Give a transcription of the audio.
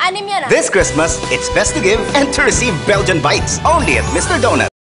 Anim yan ah. This Christmas, it's best to give and to receive Belgian bites only at Mr. Donut.